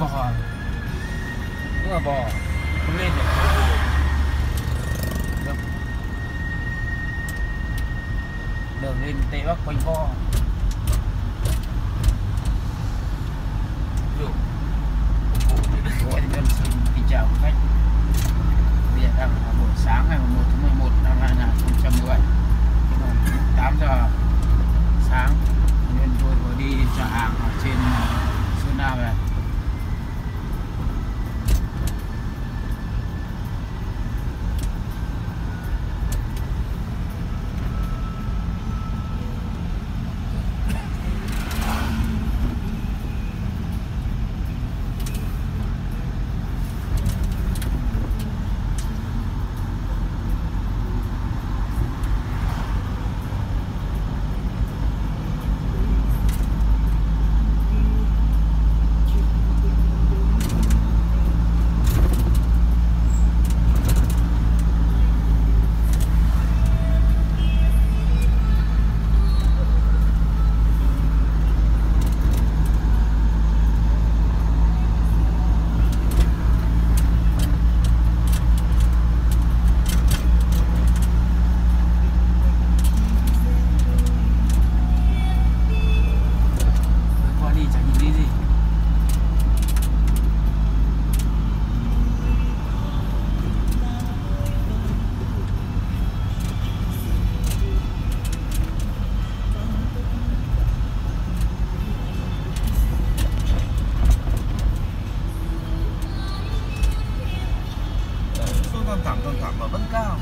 bò. Đúng là bò. Không lên được được. Đường lên tây bắc quanh co. Ví Gọi thì dân xin kính chào quý khách. Bây giờ đang là buổi sáng ngày 1 tháng 11 năm 2010 8 giờ sáng Nên tôi vừa đi trả hàng ở trên ờ, Sơn La về. Qua đi gì thẳng thẳng thẳng thẳng mà vẫn cao.